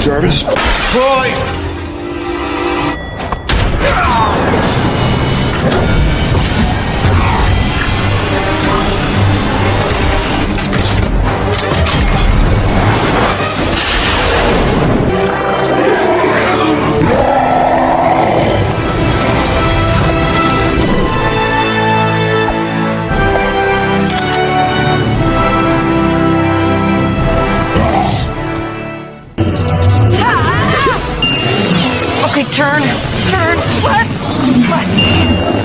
Jarvis? Troy! Turn. Turn. Left. Left.